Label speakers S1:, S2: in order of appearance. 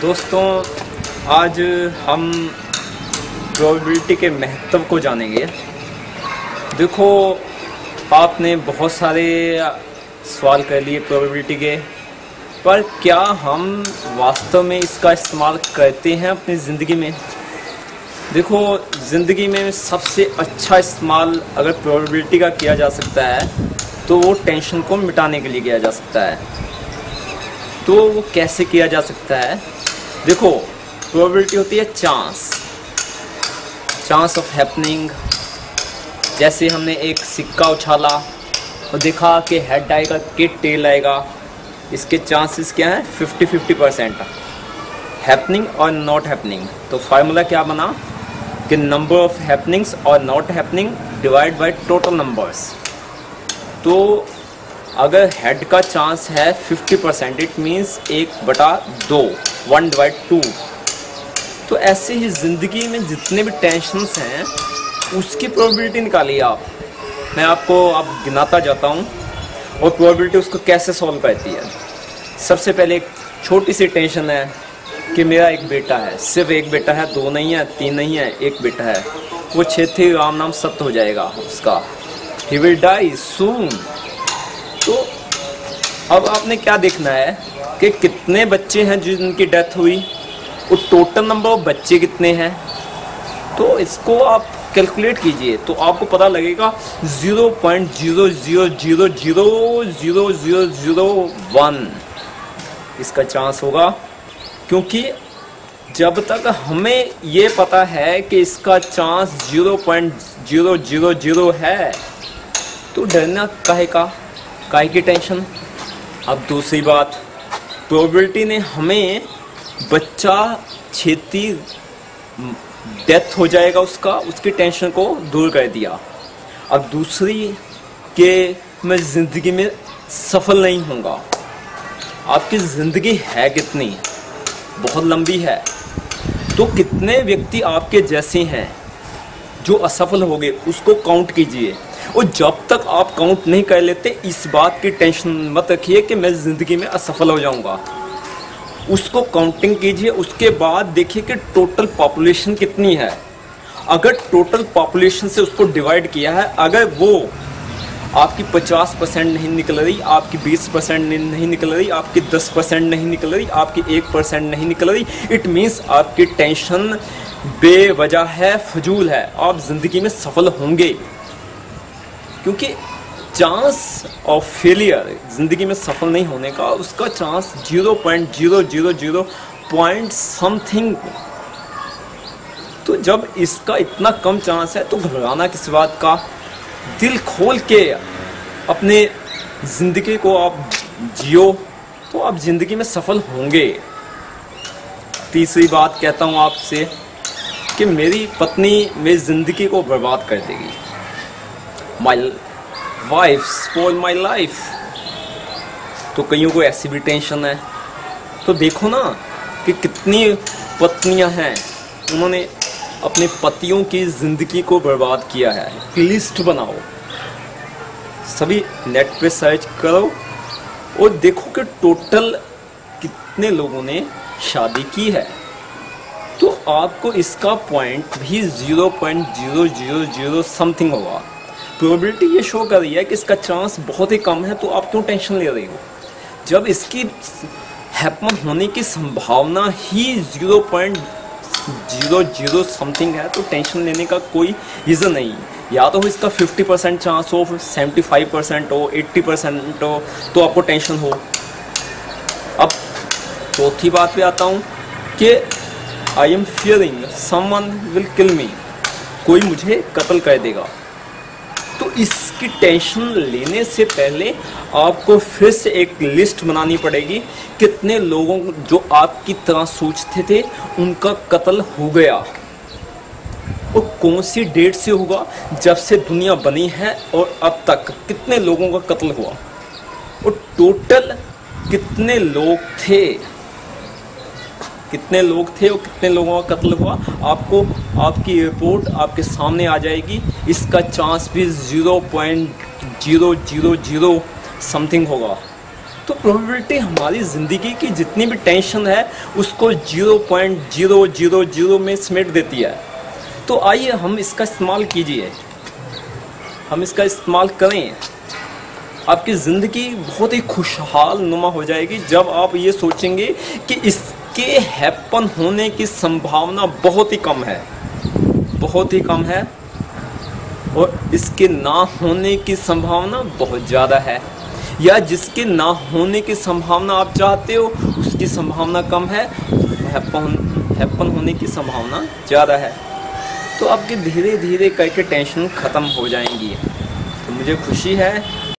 S1: दोस्तों, आज हम प्रोबेबिलिटी के महत्व को जानेंगे। देखो, आपने बहुत सारे सवाल कर लिए प्रोबेबिलिटी के, पर क्या हम वास्तव में इसका इस्तेमाल करते हैं अपनी ज़िंदगी में? देखो, ज़िंदगी में सबसे अच्छा इस्तेमाल अगर प्रोबेबिलिटी का किया जा सकता है तो वो टेंशन को मिटाने के लिए किया जा सकता है। तो वो कैसे किया जा सकता है? देखो प्रोबेबिलिटी होती है चांस चांस ऑफ़ हैपनिंग जैसे हमने एक सिक्का उछाला और देखा कि हेड आएगा, कि टेल आएगा। इसके चांसेस क्या हैं? 50 50 परसेंट हैपनिंग और नॉट हैपनिंग तो फार्मूला क्या बना? कि नंबर ऑफ़ हैपनिंग्स और not happening divide by total numbers तो अगर हेड का चांस है 50 परसेंट इट मीन्स एक बटा दो वन डिवाइड टू तो ऐसे ही ज़िंदगी में जितने भी टेंशन्स हैं, उसकी प्रोबेबिलिटी निकालिए आप। मैं आपको अब गिनाता जाता हूँ और प्रोबेबिलिटी उसको कैसे सॉल्व करती है। सबसे पहले एक छोटी सी टेंशन है कि मेरा एक बेटा है। सिर्फ़ एक बेटा है, दो नहीं है, तीन नहीं है, एक बेटा है। वो क्षेत्रीय राम नाम सत्य हो जाएगा उसका। ही विल डाई सून तो अब आपने क्या देखना है कि कितने बच्चे हैं जिनकी डेथ हुई? वो टोटल नंबर ऑफ़ बच्चे कितने हैं? तो इसको आप कैलकुलेट कीजिए। तो आपको पता लगेगा zero point zero zero zero zero zero zero zero one इसका चांस होगा। क्योंकि जब तक हमें ये पता है कि इसका chance zero point zero zero zero है तो डरना काहे का? काहे की टेंशन अब दूसरी बात प्रोबेबिलिटी ने हमें बच्चा, छेती डेथ हो जाएगा उसका, उसकी टेंशन को दूर कर दिया। अब दूसरी कि मैं ज़िंदगी में सफल नहीं होऊँगा। आपकी ज़िंदगी है कितनी? बहुत लंबी है। तो कितने व्यक्ति आपके जैसे हैं, जो असफल हो गए उसको काउंट कीजिए। और जब तक आप काउंट नहीं कर लेते, इस बात की टेंशन मत रखिए कि मैं ज़िंदगी में असफल हो जाऊँगा। उसको काउंटिंग कीजिए, उसके बाद देखिए कि टोटल पॉपुलेशन कितनी है। अगर टोटल पॉपुलेशन से उसको डिवाइड किया है, अगर वो आपकी 50 परसेंट नहीं निकल रही, आपकी 20 परसेंट नहीं निकल रही, आपकी 10 परसेंट नहीं निकल रही, आपकी 1 परसेंट नहीं निकल रही इट मीन्स आपकी टेंशन बेवजह है, फजूल है। आप ज़िंदगी में सफल होंगे। क्योंकि चांस ऑफ़ फेलियर ज़िंदगी में सफल नहीं होने का, उसका chance zero point zero zero zero point something. तो जब इसका इतना कम चांस है तो घबराना किस बात का। दिल खोल के अपने ज़िंदगी को आप जियो तो आप ज़िंदगी में सफल होंगे। तीसरी बात कहता हूँ आपसे कि मेरी पत्नी मेरी ज़िंदगी को बर्बाद कर देगी। My wife Supaul my life तो कईयों को ऐसी भी टेंशन है। तो देखो ना कि कितनी पत्नियाँ हैं। उन्होंने अपने पतियों की ज़िंदगी को बर्बाद किया है। लिस्ट बनाओ। सभी नेट पे सर्च करो और देखो कि टोटल कितने लोगों ने शादी की है। तो आपको इसका पॉइंट भी zero point zero zero zero something होगा। प्रोबेबिलिटी ये शो कर रही है कि इसका चांस बहुत ही कम है तो आप क्यों टेंशन ले रही हो? जब इसकी हैपन होने की संभावना ही zero point zero zero something है तो टेंशन लेने का कोई रीज़न नहीं या तो इसका 50 परसेंट चांस हो 75 परसेंट हो 80 परसेंट हो तो आपको टेंशन हो। अब चौथी बात पे आता हूँ कि I am fearing someone will kill me कोई मुझे कत्ल कर देगा। तो इसकी टेंशन लेने से पहले आपको फिर से एक लिस्ट बनानी पड़ेगी कितने लोगों जो आपकी तरह सोचते थे, उनका कत्ल हो गया। और कौन सी डेट से होगा? जब से दुनिया बनी है और अब तक कितने लोगों का कत्ल हुआ? और टोटल कितने लोग थे? कितने लोग थे और कितने लोगों का कत्ल हुआ, आपको आपकी रिपोर्ट आपके सामने आ जाएगी। इसका चांस भी zero point zero zero zero something होगा। तो प्रोबेबिलिटी हमारी ज़िंदगी की जितनी भी टेंशन है, उसको zero point zero zero zero में समेट देती है। तो आइए हम इसका इस्तेमाल कीजिए। हम इसका इस्तेमाल करें। आपकी ज़िंदगी बहुत ही खुशहाल नुमा हो जाएगी जब आप ये सोचेंगे कि इसके हैपन होने की संभावना बहुत ही कम है। बहुत ही कम है। और इसके ना होने की संभावना बहुत ज़्यादा है। या जिसके ना होने की संभावना आप चाहते हो, उसकी संभावना कम है। हैपन हैपन होने की संभावना ज़्यादा है। तो आपके धीरे धीरे करके टेंशन ख़त्म हो जाएँगी। तो मुझे खुशी है